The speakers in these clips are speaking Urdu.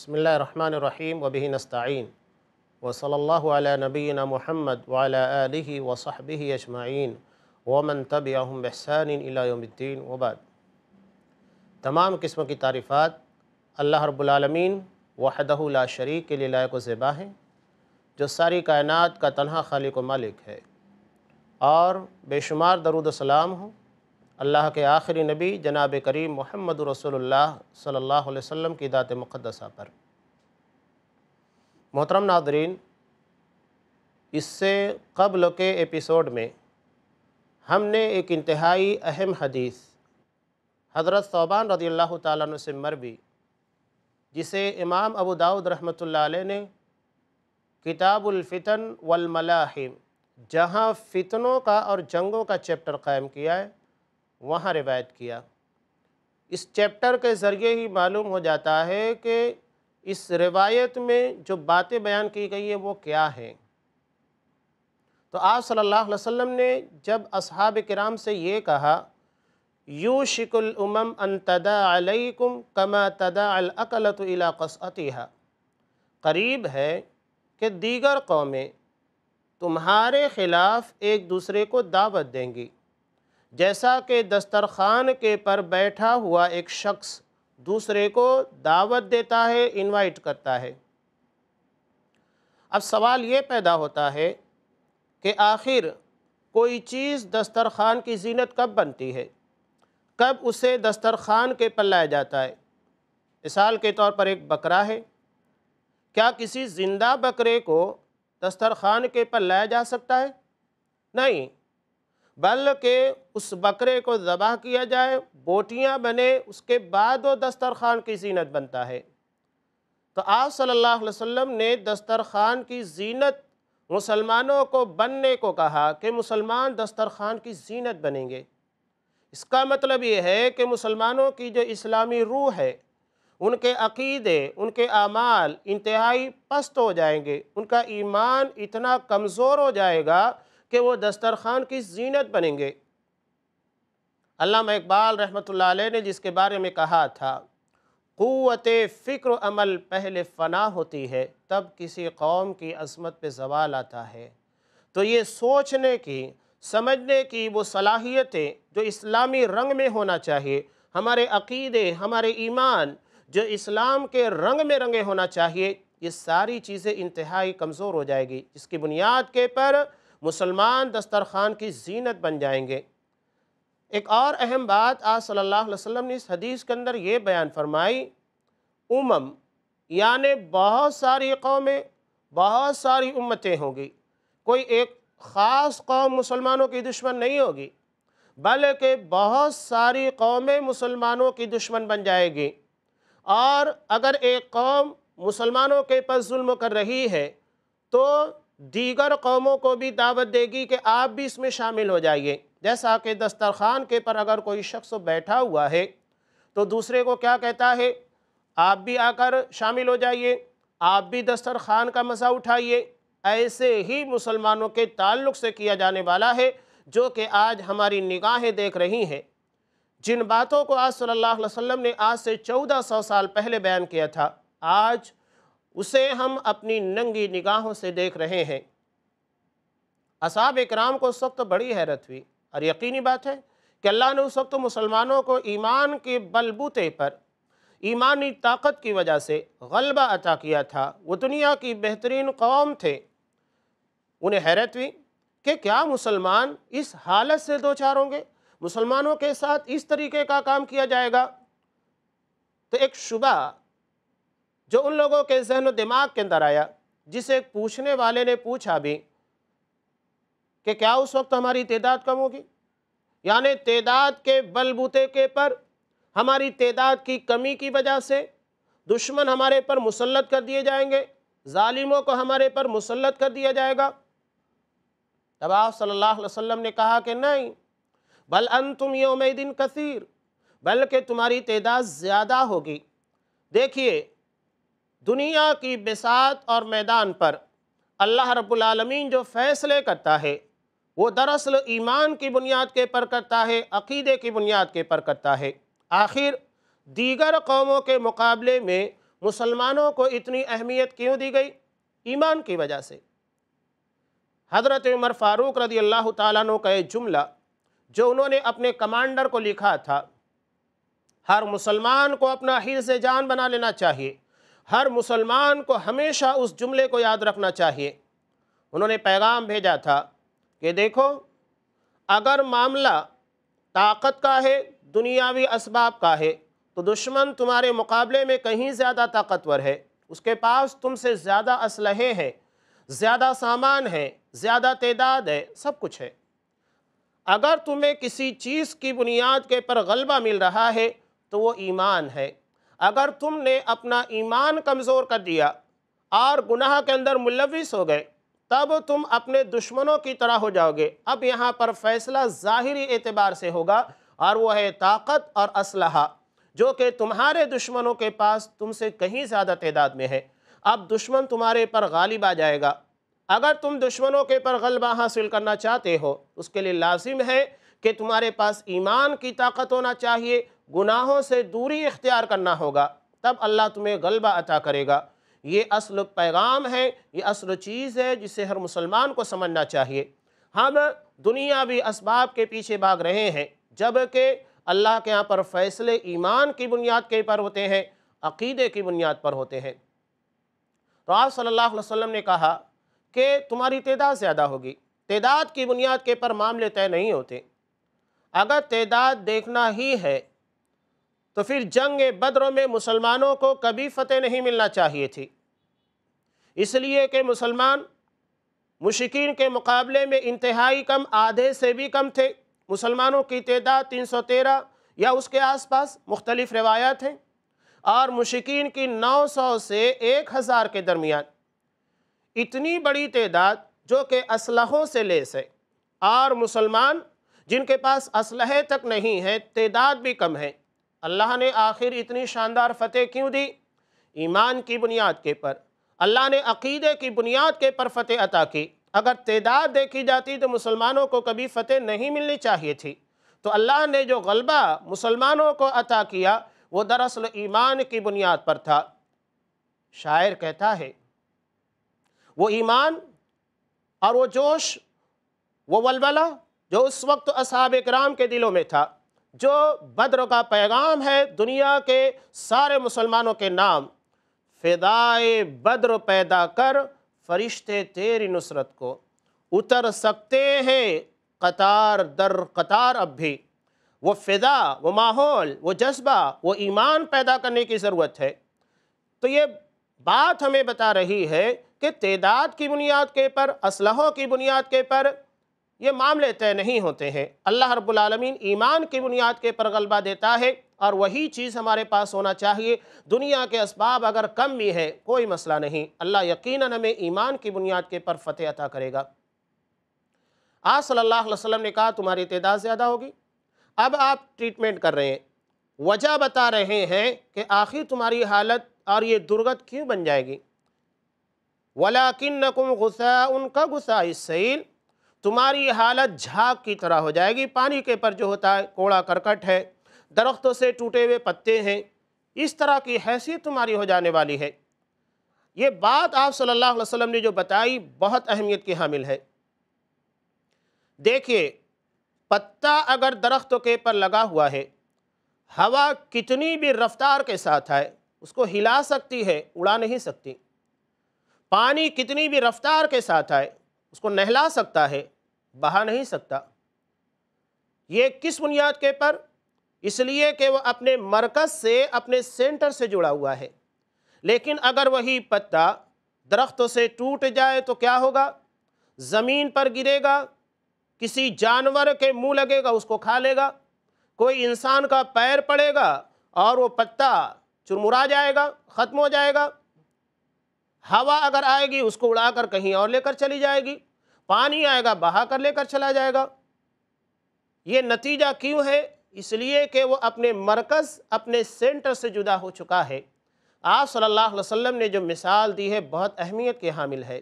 بسم اللہ الرحمن الرحیم وبہ نستعین وصلی اللہ علی نبینا محمد وعلی آلہ وصحبہ اجمعین ومن تبعہم بحسان الى یوم الدین وبعد تمام قسم کی تعریفات اللہ رب العالمین وحدہ لا شریک کے لیے لائق و زبا ہیں، جو ساری کائنات کا تنہا خالق و مالک ہے۔ اور بے شمار درود و سلام ہوں اللہ کے آخری نبی جناب کریم محمد رسول اللہ صلی اللہ علیہ وسلم کی ذات مقدسہ پر۔ محترم ناظرین، اس سے قبل کے ایپیسوڈ میں ہم نے ایک انتہائی اہم حدیث حضرت صوبان رضی اللہ تعالیٰ عنہ سے مروی، جسے امام ابو داود رحمۃ اللہ علیہ نے کتاب الفتن والملاحم، جہاں فتنوں کا اور جنگوں کا چیپٹر قائم کیا ہے۔ وہاں روایت کیا۔ اس چیپٹر کے ذریعے ہی معلوم ہو جاتا ہے کہ اس روایت میں جو باتیں بیان کی گئی ہیں وہ کیا ہیں۔ تو آپ صلی اللہ علیہ وسلم نے جب اصحاب کرام سے یہ کہا یو شک الامم ان تدا علیکم کما تدا الاقلت الى قصعتها قریب ہے کہ دیگر قومیں تمہارے خلاف ایک دوسرے کو دعوت دیں گی۔ جیسا کہ دسترخوان کے پر بیٹھا ہوا ایک شخص دوسرے کو دعوت دیتا ہے انوائٹ کرتا ہے۔ اب سوال یہ پیدا ہوتا ہے کہ آخر کوئی چیز دسترخوان کی زینت کب بنتی ہے؟ کب اسے دسترخوان کے پر لایا جاتا ہے؟ مثال کے طور پر ایک بکرا ہے۔ کیا کسی زندہ بکرے کو دسترخوان کے پر لایا جا سکتا ہے؟ نہیں۔ بلکہ اس بکرے کو ذبح کیا جائے، بوٹیاں بنے، اس کے بعد وہ دسترخوان کی زینت بنتا ہے۔ تو آپ صلی اللہ علیہ وسلم نے دسترخوان کی زینت مسلمانوں کو بننے کو کہا کہ مسلمان دسترخوان کی زینت بنیں گے۔ اس کا مطلب یہ ہے کہ مسلمانوں کی جو اسلامی روح ہے، ان کے عقیدے، ان کے اعمال انتہائی پست ہو جائیں گے، ان کا ایمان اتنا کمزور ہو جائے گا کہ وہ دسترخوان کی زینت بنیں گے۔ علامہ اقبال رحمۃ اللہ علیہ نے جس کے بارے میں کہا تھا، قوت فکر و عمل پہلے فنا ہوتی ہے، تب کسی قوم کی عظمت پہ زوال آتا ہے۔ تو یہ سوچنے کی، سمجھنے کی وہ صلاحیتیں جو اسلامی رنگ میں ہونا چاہیے، ہمارے عقیدے، ہمارے ایمان جو اسلام کے رنگ میں رنگے ہونا چاہیے، یہ ساری چیزیں انتہائی کمزور ہو جائے گی۔ جس کی بنیاد کے پر مسلمان دسترخوان کی زینت بن جائیں گے۔ ایک اور اہم بات آج صلی اللہ علیہ وسلم نے اس حدیث کے اندر یہ بیان فرمائی، امم یعنی بہت ساری قومیں، بہت ساری امتیں ہوں گی۔ کوئی ایک خاص قوم مسلمانوں کی دشمن نہیں ہوگی، بلکہ بہت ساری قومیں مسلمانوں کی دشمن بن جائے گی۔ اور اگر ایک قوم مسلمانوں کے پاس ظلم کر رہی ہے، تو دیگر قوموں کو بھی دعوت دے گی کہ آپ بھی اس میں شامل ہو جائیے۔ جیسا کہ دسترخوان کے پر اگر کوئی شخص بیٹھا ہوا ہے، تو دوسرے کو کیا کہتا ہے؟ آپ بھی آ کر شامل ہو جائیے، آپ بھی دسترخوان کا مزہ اٹھائیے۔ ایسے ہی مسلمانوں کے تعلق سے کیا جانے والا ہے، جو کہ آج ہماری نگاہیں دیکھ رہی ہیں۔ جن باتوں کو آج صلی اللہ علیہ وسلم نے آج سے چودہ سو سال پہلے بیان کیا تھا۔ آج اسے ہم اپنی ننگی نگاہوں سے دیکھ رہے ہیں۔ اصحاب اکرام کو اس وقت بڑی حیرت ہوئی۔ اور یقینی بات ہے کہ اللہ نے اس وقت مسلمانوں کو ایمان کے بلبوتے پر ایمانی طاقت کی وجہ سے غلبہ عطا کیا تھا۔ وہ دنیا کی بہترین قوم تھے۔ انہیں حیرت ہوئی کہ کیا مسلمان اس حالت سے دو چار ہوں گے؟ مسلمانوں کے ساتھ اس طریقے کا کام کیا جائے گا؟ تو ایک شبہ جو ان لوگوں کے ذہن و دماغ کے اندر آیا، جسے پوچھنے والے نے پوچھا بھی کہ کیا اس وقت ہماری تعداد کم ہوگی؟ یعنی تعداد کے بل بوتے کے پر، ہماری تعداد کی کمی کی وجہ سے دشمن ہمارے پر مسلط کر دیے جائیں گے، ظالموں کو ہمارے پر مسلط کر دیا جائے گا۔ تب آپ صلی اللہ علیہ وسلم نے کہا کہ نہیں، بل انتم یوم دن کثیر، بلکہ تمہاری تعداد زیادہ ہوگی۔ دیکھیے دنیا کی بساط اور میدان پر اللہ رب العالمین جو فیصلے کرتا ہے، وہ دراصل ایمان کی بنیاد کے پر کرتا ہے، عقیدے کی بنیاد کے پر کرتا ہے۔ آخر، دیگر قوموں کے مقابلے میں مسلمانوں کو اتنی اہمیت کیوں دی گئی؟ ایمان کی وجہ سے۔ حضرت عمر فاروق رضی اللہ تعالیٰ عنہ کا ایک جملہ، جو انہوں نے اپنے کمانڈر کو لکھا تھا، ہر مسلمان کو اپنا حرز جان بنا لینا چاہیے۔ ہر مسلمان کو ہمیشہ اس جملے کو یاد رکھنا چاہیے۔ انہوں نے پیغام بھیجا تھا کہ دیکھو، اگر معاملہ طاقت کا ہے، دنیاوی اسباب کا ہے، تو دشمن تمہارے مقابلے میں کہیں زیادہ طاقتور ہے۔ اس کے پاس تم سے زیادہ اسلحے ہیں، زیادہ سامان ہے زیادہ تعداد ہے، سب کچھ ہے۔ اگر تمہیں کسی چیز کی بنیاد کے پر غلبہ مل رہا ہے، تو وہ ایمان ہے۔ اگر تم نے اپنا ایمان کمزور کر دیا اور گناہ کے اندر ملوث ہو گئے، تب تم اپنے دشمنوں کی طرح ہو جاؤ گے۔ اب یہاں پر فیصلہ ظاہری اعتبار سے ہوگا اور وہ ہے طاقت اور اسلحہ، جو کہ تمہارے دشمنوں کے پاس تم سے کہیں زیادہ تعداد میں ہے۔ اب دشمن تمہارے پر غالب آ جائے گا۔ اگر تم دشمنوں کے پر غلبہ حاصل کرنا چاہتے ہو، اس کے لیے لازم ہے کہ تمہارے پاس ایمان کی طاقت ہونا چاہیے گناہوں سے دوری اختیار کرنا ہوگا، تب اللہ تمہیں غلبہ عطا کرے گا۔ یہ اصل پیغام ہے، یہ اصل چیز ہے جسے ہر مسلمان کو سمجھنا چاہیے۔ ہم دنیاوی اسباب کے پیچھے بھاگ رہے ہیں جبکہ اللہ کے یہاں پر فیصلے ایمان کی بنیاد کے پر ہوتے ہیں، عقیدے کی بنیاد پر ہوتے ہیں۔ تو آپ صلی اللہ علیہ وسلم نے کہا کہ تمہاری تعداد زیادہ ہوگی۔ تعداد کی بنیاد کے پر معاملے طے نہیں ہوتے۔ اگر تعداد دیکھنا ہی ہے تو پھر جنگ بدروں میں مسلمانوں کو کبھی فتح نہیں ملنا چاہیے تھی۔ اس لیے کہ مسلمان مشکین کے مقابلے میں انتہائی کم، آدھے سے بھی کم تھے۔ مسلمانوں کی تعداد تین سو تیرہ یا اس کے آس پاس مختلف روایات ہیں اور مشکین کی نو سو سے ایک ہزار کے درمیان۔ اتنی بڑی تعداد جو کہ اسلحوں سے لیس ہے۔ اور مسلمان جن کے پاس اسلحے تک نہیں ہیں، تعداد بھی کم ہے۔ اللہ نے آخر اتنی شاندار فتح کیوں دی؟ ایمان کی بنیاد کے پر۔ اللہ نے عقیدے کی بنیاد کے پر فتح عطا کی۔ اگر تعداد دیکھی جاتی تو مسلمانوں کو کبھی فتح نہیں ملنی چاہیے تھی۔ تو اللہ نے جو غلبہ مسلمانوں کو عطا کیا، وہ دراصل ایمان کی بنیاد پر تھا۔ شاعر کہتا ہے، وہ ایمان اور وہ جوش، وہ ولولہ جو اس وقت اصحاب اکرام کے دلوں میں تھا۔ جو بدر کا پیغام ہے دنیا کے سارے مسلمانوں کے نام، فدائے بدر پیدا کر فرشتے تیری نصرت کو۔ اتر سکتے ہیں قطار در قطار اب بھی۔ وہ فضا وہ ماحول، وہ جذبہ، وہ ایمان پیدا کرنے کی ضرورت ہے۔ تو یہ بات ہمیں بتا رہی ہے کہ تعداد کی بنیاد کے پر، اسلحوں کی بنیاد کے پر یہ معاملے طے نہیں ہوتے ہیں۔ اللہ رب العالمین ایمان کی بنیاد کے پر غلبہ دیتا ہے اور وہی چیز ہمارے پاس ہونا چاہیے۔ دنیا کے اسباب اگر کم بھی ہے کوئی مسئلہ نہیں۔ اللہ یقیناً ہمیں ایمان کی بنیاد کے پر فتح عطا کرے گا۔ آج صلی اللہ علیہ وسلم نے کہا، تمہاری تعداد زیادہ ہوگی۔ اب آپ ٹریٹمنٹ کر رہے ہیں۔ وجہ بتا رہے ہیں کہ آخر تمہاری حالت اور یہ درگت کیوں بن جائے گی؟ وَلَكِنَّكُمْ غُسَاءٌ كَغُسَاءِ السَّيْلِ تمہاری حالت جھاگ کی طرح ہو جائے گی۔ پانی کے پر جو ہوتا ہے، کوڑا کرکٹ ہے، درختوں سے ٹوٹے ہوئے پتے ہیں۔ اس طرح کی حیثیت تمہاری ہو جانے والی ہے۔ یہ بات آپ صلی اللہ علیہ وسلم نے جو بتائی، بہت اہمیت کی حامل ہے۔ دیکھیے، پتا اگر درختوں کے پر لگا ہوا ہے، ہوا کتنی بھی رفتار کے ساتھ آئے اس کو ہلا سکتی ہے، اڑا نہیں سکتی۔ پانی کتنی بھی رفتار کے ساتھ آئے اس کو نہلا سکتا ہے، بہا نہیں سکتا۔ یہ کس بنیاد کے پر؟ اس لیے کہ وہ اپنے مرکز سے اپنے سینٹر سے جڑا ہوا ہے۔ لیکن اگر وہی پتا درختوں سے ٹوٹ جائے تو کیا ہوگا؟ زمین پر گرے گا، کسی جانور کے منہ لگے گا، اس کو کھا لے گا۔ کوئی انسان کا پیر پڑے گا اور وہ پتا چرمرا جائے گا، ختم ہو جائے گا۔ ہوا اگر آئے گی، اس کو اڑا کر کہیں اور لے کر چلی جائے گی۔ پانی آئے گا، بہا کر لے کر چلا جائے گا۔ یہ نتیجہ کیوں ہے؟ اس لیے کہ وہ اپنے مرکز، اپنے سینٹر سے جدا ہو چکا ہے۔ آپ صلی اللہ علیہ وسلم نے جو مثال دی ہے، بہت اہمیت کے حامل ہے۔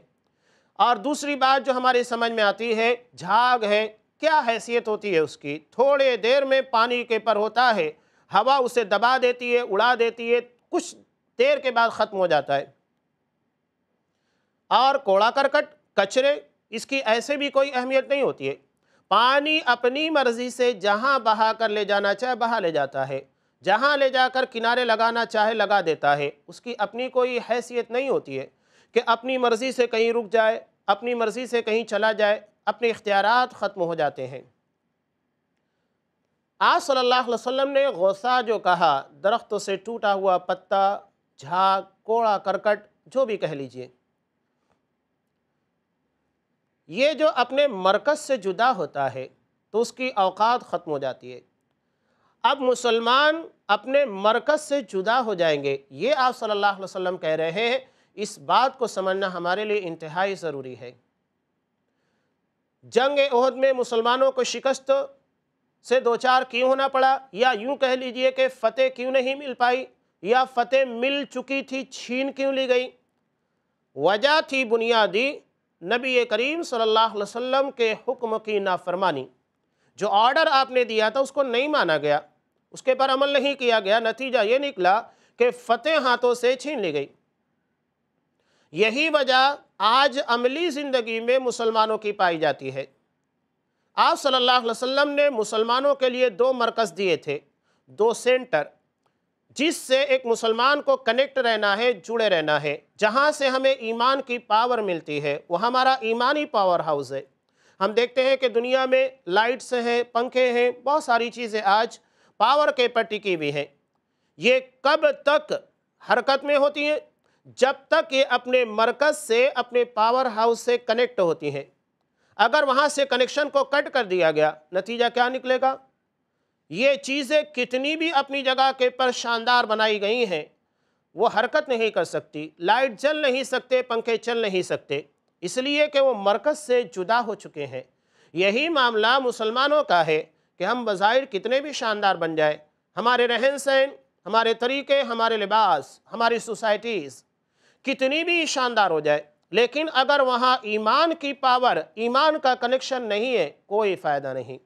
اور دوسری بات جو ہماری سمجھ میں آتی ہے، جھاگ ہے۔ کیا حیثیت ہوتی ہے اس کی؟ تھوڑے دیر میں پانی کے پر ہوتا ہے۔ ہوا اسے دبا دیتی ہے، اڑا دیتی ہے۔ کچھ دیر کے بعد ختم ہو جاتا ہے۔ اور کوڑا کرکٹ، کچرے، اس کی ایسے بھی کوئی اہمیت نہیں ہوتی ہے۔ پانی اپنی مرضی سے جہاں بہا کر لے جانا چاہے، بہا لے جاتا ہے۔ جہاں لے جا کر کنارے لگانا چاہے، لگا دیتا ہے۔ اس کی اپنی کوئی حیثیت نہیں ہوتی ہے کہ اپنی مرضی سے کہیں رک جائے، اپنی مرضی سے کہیں چلا جائے، اپنے اختیارات ختم ہو جاتے ہیں۔ آج صلی اللہ علیہ وسلم نے غوثہ جو کہا، درختوں سے ٹوٹا ہوا پتا، جھاگ، کوڑا، کرکٹ، جو بھی کہہ لیجیے۔ یہ جو اپنے مرکز سے جدا ہوتا ہے، تو اس کی اوقات ختم ہو جاتی ہے۔ اب مسلمان اپنے مرکز سے جدا ہو جائیں گے، یہ آپ صلی اللہ علیہ وسلم کہہ رہے ہیں۔ اس بات کو سمجھنا ہمارے لیے انتہائی ضروری ہے۔ جنگ عہد میں مسلمانوں کو شکست سے دوچار کیوں ہونا پڑا؟ یا یوں کہہ لیجیے کہ فتح کیوں نہیں مل پائی؟ یا فتح مل چکی تھی، چھین کیوں لی گئی؟ وجہ تھی بنیادی نبی کریم صلی اللہ علیہ وسلم کے حکم کی نافرمانی، جو آرڈر آپ نے دیا تھا، اس کو نہیں مانا گیا۔ اس کے پر عمل نہیں کیا گیا، نتیجہ یہ نکلا کہ فتح ہاتھوں سے چھین لی گئی۔ یہی وجہ آج عملی زندگی میں مسلمانوں کی پائی جاتی ہے۔ آپ صلی اللہ علیہ وسلم نے مسلمانوں کے لیے دو مرکز دیے تھے، دو سینٹر۔ جس سے ایک مسلمان کو کنیکٹ رہنا ہے، جڑے رہنا ہے۔ جہاں سے ہمیں ایمان کی پاور ملتی ہے، وہ ہمارا ایمانی پاور ہاؤس ہے۔ ہم دیکھتے ہیں کہ دنیا میں لائٹس ہیں، پنکھے ہیں، بہت ساری چیزیں آج پاور کے پر ٹکی بھی ہیں۔ یہ کب تک حرکت میں ہوتی ہیں؟ جب تک یہ اپنے مرکز سے اپنے پاور ہاؤس سے کنیکٹ ہوتی ہیں۔ اگر وہاں سے کنیکشن کو کٹ کر دیا گیا، نتیجہ کیا نکلے گا؟ یہ چیزیں کتنی بھی اپنی جگہ کے پر شاندار بنائی گئی ہیں، وہ حرکت نہیں کر سکتی، لائٹ جل نہیں سکتے، پنکھے چل نہیں سکتے۔ اس لیے کہ وہ مرکز سے جدا ہو چکے ہیں۔ یہی معاملہ مسلمانوں کا ہے کہ ہم بظاہر کتنے بھی شاندار بن جائے، ہمارے رہن سہن، ہمارے طریقے، ہمارے لباس، ہماری سوسائٹیز کتنی بھی شاندار ہو جائے۔ لیکن اگر وہاں ایمان کی پاور، ایمان کا کنیکشن نہیں ہے، کوئی فائدہ نہیں۔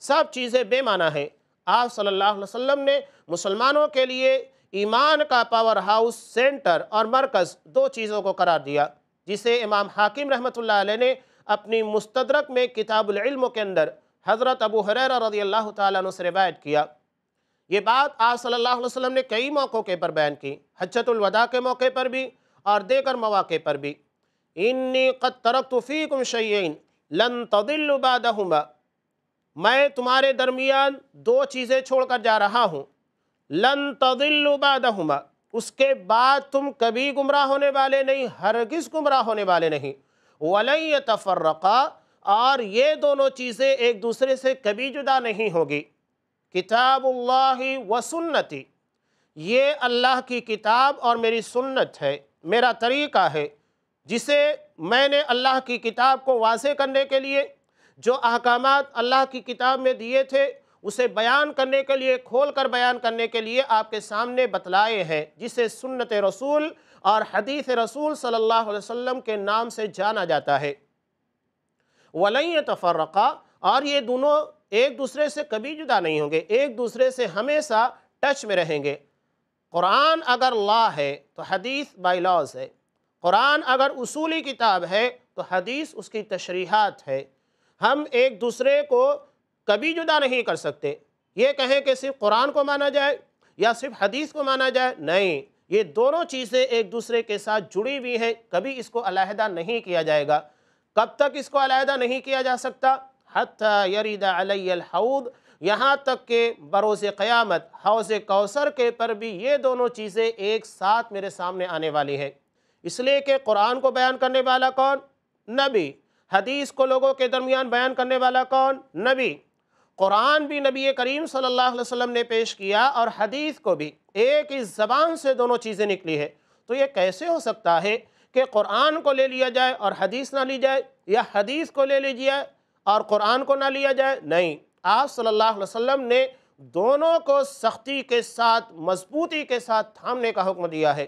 سب چیزیں بے معنی ہیں۔ آپ صلی اللہ علیہ وسلم نے مسلمانوں کے لیے ایمان کا پاور ہاؤس سینٹر اور مرکز دو چیزوں کو قرار دیا، جسے امام حاکم رحمۃ اللہ علیہ نے اپنی مستدرک میں کتاب العلم کے اندر حضرت ابو حریر رضی اللہ تعالیٰ عنہ سے روایت کیا۔ یہ بات آپ صلی اللہ علیہ وسلم نے کئی موقعوں کے پر بیان کی، حجت الوداع کے موقع پر بھی اور دیگر مواقع پر بھی۔ انی قد ترکت فیکم شیئین، لن تضل بعدہما میں تمہارے درمیان دو چیزیں چھوڑ کر جا رہا ہوں۔ لن تضل بعدہما، اس کے بعد تم کبھی گمراہ ہونے والے نہیں، ہرگز گمراہ ہونے والے نہیں۔ وَلَن يَتَفَرَّقَا، اور یہ دونوں چیزیں ایک دوسرے سے کبھی جدا نہیں ہوگی۔ کتاب اللہ و سنتی، یہ اللہ کی کتاب اور میری سنت ہے، میرا طریقہ ہے، جسے میں نے اللہ کی کتاب کو واضح کرنے کے لیے جو احکامات اللہ کی کتاب میں دیے تھے، اسے بیان کرنے کے لیے، کھول کر بیان کرنے کے لیے آپ کے سامنے بتلائے ہیں، جسے سنت رسول اور حدیث رسول صلی اللہ علیہ وسلم کے نام سے جانا جاتا ہے۔ وَلَن تفرقہ اور یہ دونوں ایک دوسرے سے کبھی جدا نہیں ہوں گے، ایک دوسرے سے ہمیشہ ٹچ میں رہیں گے۔ قرآن اگر لا ہے تو حدیث بائی لاز ہے، قرآن اگر اصولی کتاب ہے تو حدیث اس کی تشریحات ہے۔ ہم ایک دوسرے کو کبھی جدا نہیں کر سکتے۔ یہ کہیں کہ صرف قرآن کو مانا جائے یا صرف حدیث کو مانا جائے، نہیں۔ یہ دونوں چیزیں ایک دوسرے کے ساتھ جڑی ہوئی ہیں۔ کبھی اس کو علیحدہ نہیں کیا جائے گا۔ کب تک اس کو علیحدہ نہیں کیا جا سکتا؟ حتی یرید علی الحود یہاں تک کہ بروز قیامت، حوض کوثر کے پر بھی یہ دونوں چیزیں ایک ساتھ میرے سامنے آنے والی ہیں۔ اس لیے کہ قرآن کو بیان کرنے والا کون؟ نبی۔ حدیث کو لوگوں کے درمیان بیان کرنے والا کون؟ نبی۔ قرآن بھی نبی کریم صلی اللہ علیہ وسلم نے پیش کیا اور حدیث کو بھی۔ ایک ہی زبان سے دونوں چیزیں نکلی ہے تو یہ کیسے ہو سکتا ہے کہ قرآن کو لے لیا جائے اور حدیث نہ لی جائے یا حدیث کو لے لیجیے اور قرآن کو نہ لیا جائے؟ نہیں۔ آپ صلی اللہ علیہ وسلم نے دونوں کو سختی کے ساتھ، مضبوطی کے ساتھ تھامنے کا حکم دیا ہے۔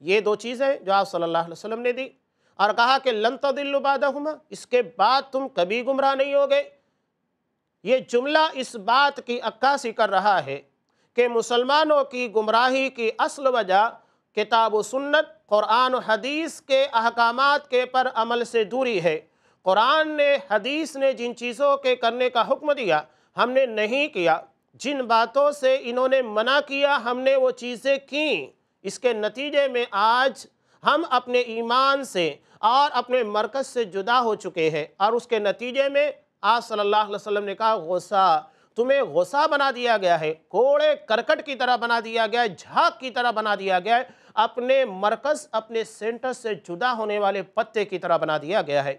یہ دو چیزیں جو آپ صلی اللہ علیہ وسلم نے دی۔ اور کہا کہ لن تضلوا بعدہما، اس کے بعد تم کبھی گمراہ نہیں ہوگے۔ یہ جملہ اس بات کی عکاسی کر رہا ہے کہ مسلمانوں کی گمراہی کی اصل وجہ کتاب و سنت، قرآن و حدیث کے احکامات کے پر عمل سے دوری ہے۔ قرآن نے، حدیث نے جن چیزوں کے کرنے کا حکم دیا، ہم نے نہیں کیا۔ جن باتوں سے انہوں نے منع کیا، ہم نے وہ چیزیں کیں۔ اس کے نتیجے میں آج ہم اپنے ایمان سے اور اپنے مرکز سے جدا ہو چکے ہیں اور اس کے نتیجے میں آج صلی اللہ علیہ وسلم نے کہا، غصہ، تمہیں غصہ بنا دیا گیا ہے، کوڑے کرکٹ کی طرح بنا دیا گیا ہے، جھاگ کی طرح بنا دیا گیا ہے، اپنے مرکز، اپنے سینٹر سے جدا ہونے والے پتے کی طرح بنا دیا گیا ہے۔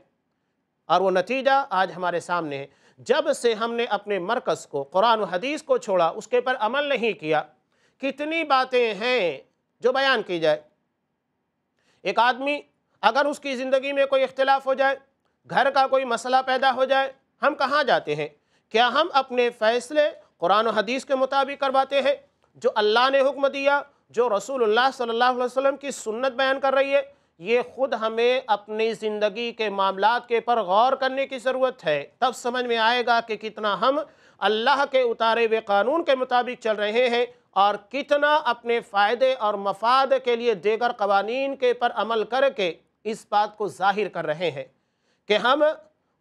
اور وہ نتیجہ آج ہمارے سامنے ہے۔ جب سے ہم نے اپنے مرکز کو، قرآن و حدیث کو چھوڑا، اس کے پر عمل نہیں کیا، کتنی باتیں ہیں جو بیان کی جائے۔ ایک آدمی اگر اس کی زندگی میں کوئی اختلاف ہو جائے، گھر کا کوئی مسئلہ پیدا ہو جائے، ہم کہاں جاتے ہیں؟ کیا ہم اپنے فیصلے قرآن و حدیث کے مطابق کرواتے ہیں؟ جو اللہ نے حکم دیا، جو رسول اللہ صلی اللہ علیہ وسلم کی سنت بیان کر رہی ہے، یہ خود ہمیں اپنی زندگی کے معاملات کے پر غور کرنے کی ضرورت ہے۔ تب سمجھ میں آئے گا کہ کتنا ہم اللہ کے اتارے ہوئے قانون کے مطابق چل رہے ہیں۔ اور کتنا اپنے فائدے اور مفاد کے لیے دیگر قوانین کے پر عمل کر کے اس بات کو ظاہر کر رہے ہیں کہ ہم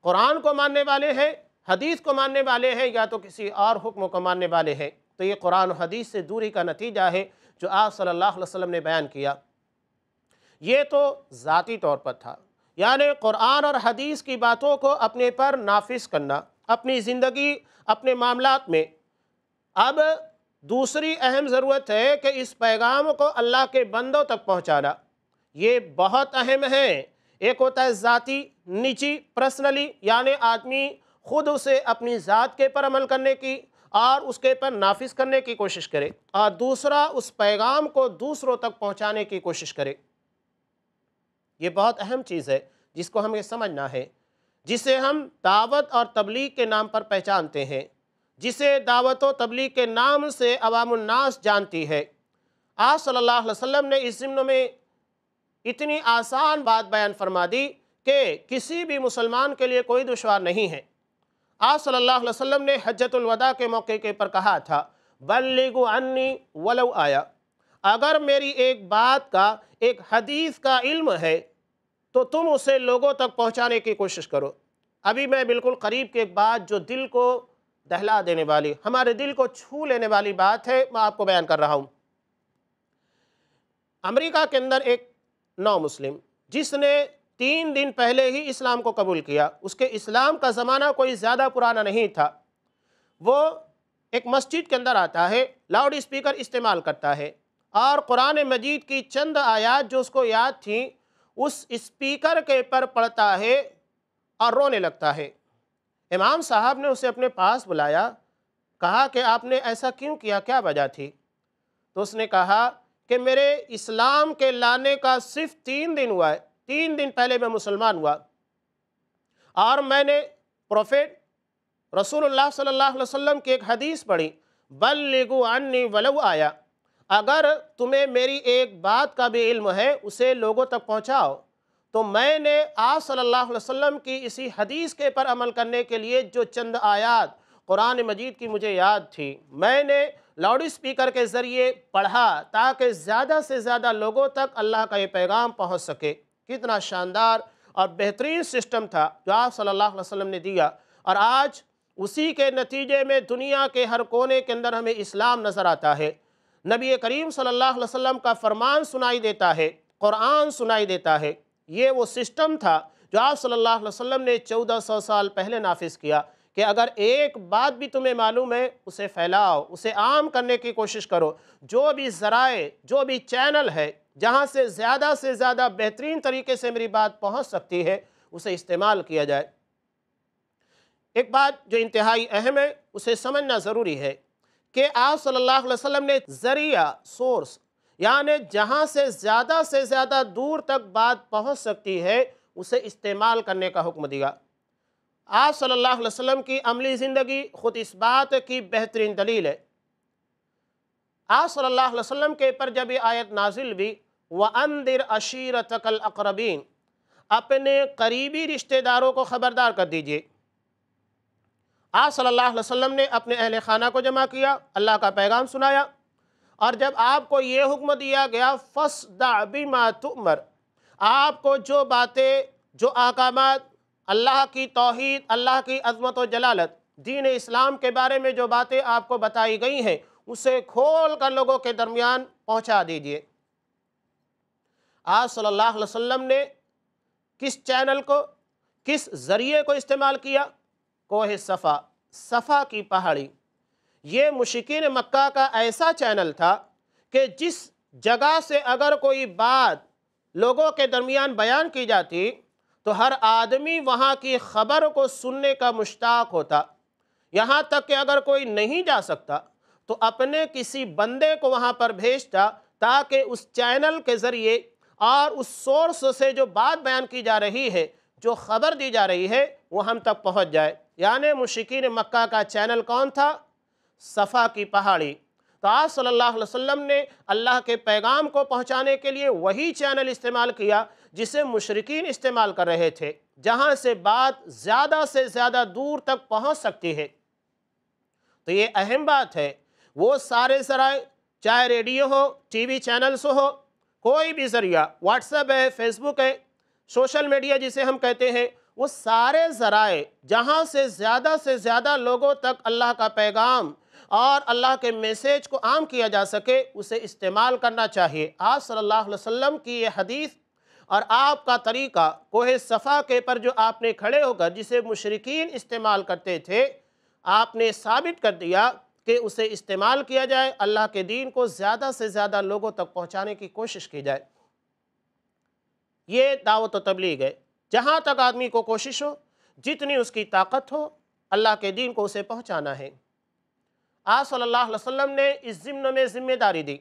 قرآن کو ماننے والے ہیں، حدیث کو ماننے والے ہیں یا تو کسی اور حکم کو ماننے والے ہیں۔ تو یہ قرآن و حدیث سے دوری کا نتیجہ ہے جو آپ صلی اللہ علیہ وسلم نے بیان کیا۔ یہ تو ذاتی طور پر تھا۔ یعنی قرآن اور حدیث کی باتوں کو اپنے پر نافذ کرنا، اپنی زندگی، اپنے معاملات میں۔ اب دوسری اہم ضرورت ہے کہ اس پیغام کو اللہ کے بندوں تک پہنچانا۔ یہ بہت اہم ہے۔ ایک ہوتا ہے ذاتی نجی پرسنلی یعنی آدمی خود اسے اپنی ذات کے پر عمل کرنے کی اور اس کے پر نافذ کرنے کی کوشش کرے۔ اور دوسرا، اس پیغام کو دوسروں تک پہنچانے کی کوشش کرے۔ یہ بہت اہم چیز ہے جس کو ہمیں سمجھنا ہے، جسے ہم دعوت اور تبلیغ کے نام پر پہچانتے ہیں۔ جسے دعوت و تبلیغ کے نام سے عوام الناس جانتی ہے۔ آج صلی اللہ علیہ وسلم نے اس ضمن میں اتنی آسان بات بیان فرما دی کہ کسی بھی مسلمان کے لیے کوئی دشوار نہیں ہے۔ آج صلی اللہ علیہ وسلم نے حجت الوداع کے موقع کے پر کہا تھا، بلغو عنی ولو آیا۔ اگر میری ایک بات کا، ایک حدیث کا علم ہے، تو تم اسے لوگوں تک پہنچانے کی کوشش کرو۔ ابھی میں بالکل قریب کی ایک بات جو دل کو دہلا دینے والی، ہمارے دل کو چھو لینے والی بات ہے، میں آپ کو بیان کر رہا ہوں۔ امریکہ کے اندر ایک نو مسلم جس نے تین دن پہلے ہی اسلام کو قبول کیا۔ اس کے اسلام کا زمانہ کوئی زیادہ پرانا نہیں تھا۔ وہ ایک مسجد کے اندر آتا ہے، لاؤڈ اسپیکر استعمال کرتا ہے۔ اور قرآن مجید کی چند آیات جو اس کو یاد تھیں، اس اسپیکر کے پر پڑھتا ہے اور رونے لگتا ہے۔ امام صاحب نے اسے اپنے پاس بلایا، کہا کہ آپ نے ایسا کیوں کیا؟ کیا وجہ تھی؟ تو اس نے کہا کہ میرے اسلام کے لانے کا صرف تین دن ہوا ہے، تین دن پہلے میں مسلمان ہوا۔ اور میں نے پروفیٹ رسول اللہ صلی اللہ علیہ وسلم کی ایک حدیث پڑھی، بلغو عنی ولو آیا۔ اگر تمہیں میری ایک بات کا بھی علم ہے، اسے لوگوں تک پہنچاؤ۔ تو میں نے آج صلی اللہ علیہ وسلم کی اسی حدیث کے پر عمل کرنے کے لیے جو چند آیات قرآن مجید کی مجھے یاد تھی، میں نے لاؤڈ اسپیکر کے ذریعے پڑھا تاکہ زیادہ سے زیادہ لوگوں تک اللہ کا یہ پیغام پہنچ سکے۔ کتنا شاندار اور بہترین سسٹم تھا جو آپ صلی اللہ علیہ وسلم نے دیا۔ اور آج اسی کے نتیجے میں دنیا کے ہر کونے کے اندر ہمیں اسلام نظر آتا ہے۔ نبی کریم صلی اللہ علیہ وسلم کا فرمان سنائی دیتا ہے، قرآن سنائی دیتا ہے۔ یہ وہ سسٹم تھا جو آپ صلی اللہ علیہ وسلم نے چودہ سو سال پہلے نافذ کیا کہ اگر ایک بات بھی تمہیں معلوم ہے، اسے پھیلاؤ، اسے عام کرنے کی کوشش کرو۔ جو بھی ذرائع، جو بھی چینل ہے، جہاں سے زیادہ سے زیادہ بہترین طریقے سے میری بات پہنچ سکتی ہے، اسے استعمال کیا جائے۔ ایک بات جو انتہائی اہم ہے، اسے سمجھنا ضروری ہے کہ آپ صلی اللہ علیہ وسلم نے ذریعہ سورس یعنی جہاں سے زیادہ سے زیادہ دور تک بات پہنچ سکتی ہے، اسے استعمال کرنے کا حکم دیا۔ آپ صلی اللہ علیہ وسلم کی عملی زندگی خود اس بات کی بہترین دلیل ہے۔ آپ صلی اللہ علیہ وسلم کے پر جب یہ آیت نازل بھی وَأَنذِرْ عَشِيرَتَكَ الْأَقْرَبِينَ، اپنے قریبی رشتہ داروں کو خبردار کر دیجیے۔ آپ صلی اللہ علیہ وسلم نے اپنے اہل خانہ کو جمع کیا، اللہ کا پیغام سنایا۔ اور جب آپ کو یہ حکم دیا گیا فَصْدَعْ بِمَا تُؤْمَرْ، آپ کو جو باتیں، جو احکامات اللہ کی توحید، اللہ کی عظمت و جلالت، دین اسلام کے بارے میں جو باتیں آپ کو بتائی گئی ہیں، اسے کھول کر لوگوں کے درمیان پہنچا دیجیے۔ آپ صلی اللہ علیہ وسلم نے کس چینل کو، کس ذریعے کو استعمال کیا؟ کوہ صفا صفا کی پہاڑی۔ یہ مشکین مکہ کا ایسا چینل تھا کہ جس جگہ سے اگر کوئی بات لوگوں کے درمیان بیان کی جاتی تو ہر آدمی وہاں کی خبر کو سننے کا مشتاق ہوتا۔ یہاں تک کہ اگر کوئی نہیں جا سکتا تو اپنے کسی بندے کو وہاں پر بھیجتا تاکہ اس چینل کے ذریعے اور اس سورس سے جو بات بیان کی جا رہی ہے، جو خبر دی جا رہی ہے، وہ ہم تک پہنچ جائے۔ یعنی مشکین مکہ کا چینل کون تھا؟ صفا کی پہاڑی۔ تو آپ صلی اللہ علیہ وسلم نے اللہ کے پیغام کو پہنچانے کے لیے وہی چینل استعمال کیا جسے مشرقین استعمال کر رہے تھے، جہاں سے بات زیادہ سے زیادہ دور تک پہنچ سکتی ہے۔ تو یہ اہم بات ہے، وہ سارے ذرائع چاہے ریڈیو ہو، ٹی وی چینلز ہو، کوئی بھی ذریعہ، واٹس ایپ ہے فیس بک ہے، سوشل میڈیا جسے ہم کہتے ہیں، وہ سارے ذرائع جہاں سے زیادہ سے زیادہ لوگوں تک اللہ کا پیغام اور اللہ کے میسیج کو عام کیا جا سکے، اسے استعمال کرنا چاہیے۔ آپ صلی اللہ علیہ وسلم کی یہ حدیث اور آپ کا طریقہ، کوہ صفا کے پر جو آپ نے کھڑے ہو کر جسے مشرقین استعمال کرتے تھے، آپ نے ثابت کر دیا کہ اسے استعمال کیا جائے۔ اللہ کے دین کو زیادہ سے زیادہ لوگوں تک پہنچانے کی کوشش کی جائے۔ یہ دعوت و تبلیغ ہے۔ جہاں تک آدمی کو کوشش ہو، جتنی اس کی طاقت ہو، اللہ کے دین کو اسے پہنچانا ہے۔ آج صلی اللہ علیہ وسلم نے اس ضمن میں ذمہ داری دی۔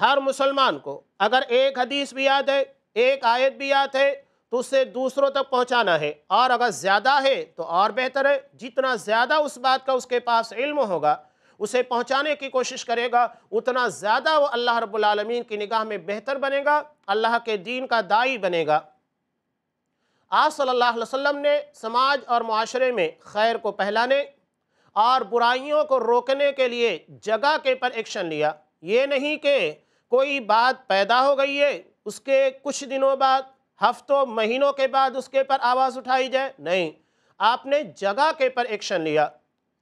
ہر مسلمان کو اگر ایک حدیث بھی یاد ہے، ایک آیت بھی یاد ہے، تو اسے دوسروں تک پہنچانا ہے۔ اور اگر زیادہ ہے تو اور بہتر ہے۔ جتنا زیادہ اس بات کا اس کے پاس علم ہوگا، اسے پہنچانے کی کوشش کرے گا۔ اتنا زیادہ وہ اللہ رب العالمین کی نگاہ میں بہتر بنے گا، اللہ کے دین کا دائی بنے گا۔ آج صلی اللہ علیہ وسلم نے سماج اور معاشرے میں خیر کو پہلانے اور برائیوں کو روکنے کے لیے جگہ کے پر ایکشن لیا۔ یہ نہیں کہ کوئی بات پیدا ہو گئی ہے، اس کے کچھ دنوں بعد، ہفتوں، مہینوں کے بعد اس کے پر آواز اٹھائی جائے۔ نہیں، آپ نے جگہ کے پر ایکشن لیا۔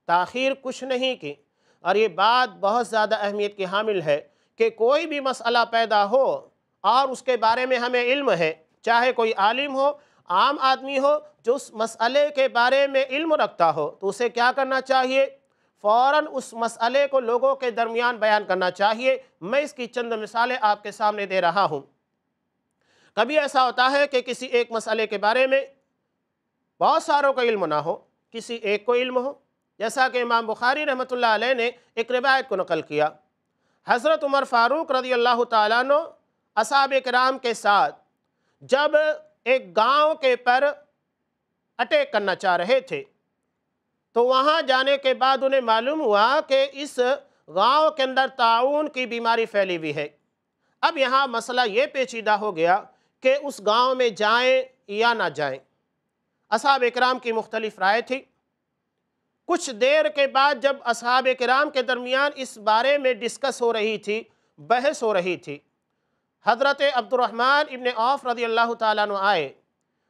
تاخیر کچھ نہیں کی۔ اور یہ بات بہت زیادہ اہمیت کی حامل ہے کہ کوئی بھی مسئلہ پیدا ہو اور اس کے بارے میں ہمیں علم ہے، چاہے کوئی عالم ہو عام آدمی ہو جو اس مسئلے کے بارے میں علم رکھتا ہو، تو اسے کیا کرنا چاہیے؟ فوراً اس مسئلے کو لوگوں کے درمیان بیان کرنا چاہیے۔ میں اس کی چند مثالیں آپ کے سامنے دے رہا ہوں۔ کبھی ایسا ہوتا ہے کہ کسی ایک مسئلے کے بارے میں بہت ساروں کو علم نہ ہو، کسی ایک کو علم ہو۔ جیسا کہ امام بخاری رحمۃ اللہ علیہ نے ایک روایت کو نقل کیا۔ حضرت عمر فاروق رضی اللہ تعالیٰ عنہ اصحاب اکرام کے ساتھ جب ایک گاؤں کے پر اٹیک کرنا چاہ رہے تھے۔ تو وہاں جانے کے بعد انہیں معلوم ہوا کہ اس گاؤں کے اندر تعاون کی بیماری پھیلی ہوئی ہے۔ اب یہاں مسئلہ یہ پیچیدہ ہو گیا کہ اس گاؤں میں جائیں یا نہ جائیں۔ اصحاب اکرام کی مختلف رائے تھی۔ کچھ دیر کے بعد جب اصحاب اکرام کے درمیان اس بارے میں ڈسکس ہو رہی تھی، بحث ہو رہی تھی حضرت عبد الرحمن ابن عوف رضی اللہ تعالیٰ عنہ آئے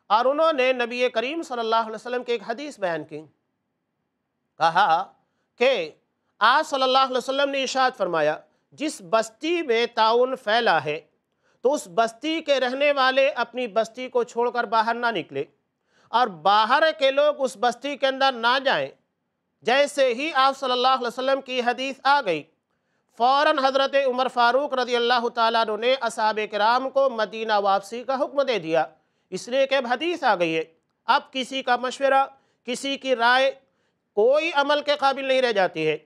اور انہوں نے نبی کریم صلی اللہ علیہ وسلم کی ایک حدیث بیان کی۔ کہا کہ آج صلی اللہ علیہ وسلم نے اشارت فرمایا، جس بستی میں تعاون پھیلا ہے، تو اس بستی کے رہنے والے اپنی بستی کو چھوڑ کر باہر نہ نکلے اور باہر کے لوگ اس بستی کے اندر نہ جائیں، جیسے ہی آپ صلی اللہ علیہ وسلم کی حدیث آ گئی۔ فوراً حضرت عمر فاروق رضی اللہ تعالیٰ عنہ نے اصحاب کرام کو مدینہ واپسی کا حکم دے دیا۔ اس لیے کہ اب حدیث آ گئی ہے۔ اب کسی کا مشورہ، کسی کی رائے کوئی عمل کے قابل نہیں رہ جاتی ہے۔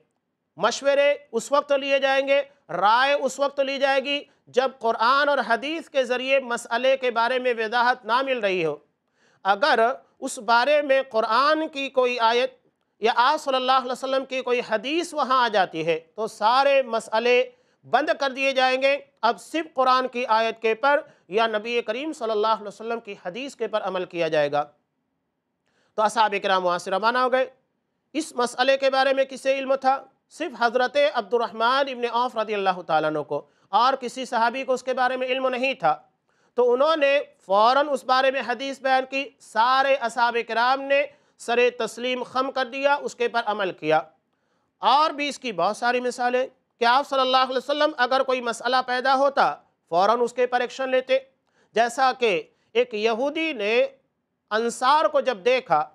مشورے اس وقت لیے جائیں گے، رائے اس وقت لی جائے گی جب قرآن اور حدیث کے ذریعے مسئلے کے بارے میں وضاحت نہ مل رہی ہو۔ اگر اس بارے میں قرآن کی کوئی آیت یا آج صلی اللہ علیہ وسلم کی کوئی حدیث وہاں آ جاتی ہے تو سارے مسئلے بند کر دیے جائیں گے۔ اب صرف قرآن کی آیت کے پر یا نبی کریم صلی اللہ علیہ وسلم کی حدیث کے پر عمل کیا جائے گا۔ تو اصحاب اکرام وہاں سے روانہ ہو گئے۔ اس مسئلے کے بارے میں کسے علم تھا؟ صرف حضرت عبد الرحمن ابن عوف رضی اللہ تعالیٰ عنہ کو۔ اور کسی صحابی کو اس کے بارے میں علم نہیں تھا۔ تو انہوں نے فوراً اس بارے میں حدیث بیان کی۔ سارے اصحاب کرام نے سر تسلیم خم کر دیا، اس کے پر عمل کیا۔ اور بھی اس کی بہت ساری مثالیں۔ کہ آپ صلی اللہ علیہ وسلم اگر کوئی مسئلہ پیدا ہوتا، فوراً اس کے پر ایکشن لیتے؟ جیسا کہ ایک یہودی نے انصار کو جب دیکھا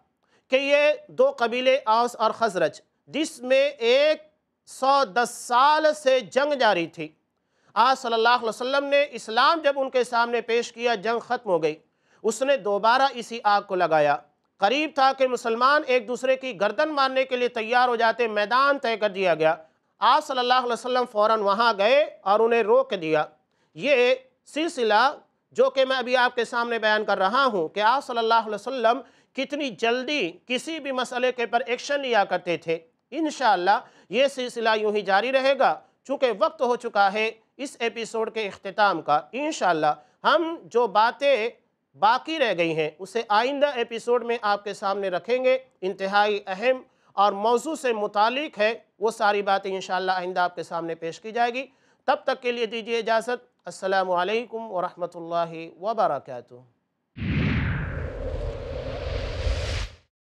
کہ یہ دو قبیلے اوس اور خزرج، جس میں ایک سو دس سال سے جنگ جاری تھی۔ آج صلی اللہ علیہ وسلم نے اسلام جب ان کے سامنے پیش کیا، جنگ ختم ہو گئی۔ اس نے دوبارہ اسی آگ کو لگایا۔ قریب تھا کہ مسلمان ایک دوسرے کی گردن مارنے کے لیے تیار ہو جاتے میدان طے کر دیا گیا۔ آپ صلی اللہ علیہ وسلم فوراً وہاں گئے اور انہیں روک دیا۔ یہ سلسلہ جو کہ میں ابھی آپ کے سامنے بیان کر رہا ہوں کہ آپ صلی اللہ علیہ وسلم کتنی جلدی کسی بھی مسئلے کے پر ایکشن لیا کرتے تھے۔ انشاءاللہ یہ سلسلہ یوں ہی جاری رہے گا، چونکہ وقت ہو چکا ہے اس ایپیسوڈ کے اختتام کا۔ انشاءاللہ ہم جو باتیں باقی رہ گئی ہیں۔ اسے آئندہ ایپیسوڈ میں آپ کے سامنے رکھیں گے۔ انتہائی اہم اور موضوع سے متعلق ہے۔ وہ ساری باتیں انشاءاللہ آئندہ آپ کے سامنے پیش کی جائے گی۔ تب تک کے لیے دیجیے اجازت۔ السلام علیکم ورحمۃ اللہ وبرکاتہ۔